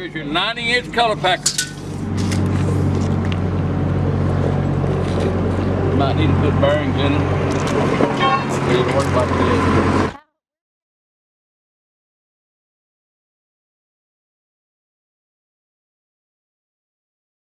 Here's your 90 inch color packer. Might need to put bearings in it. It'll work like this.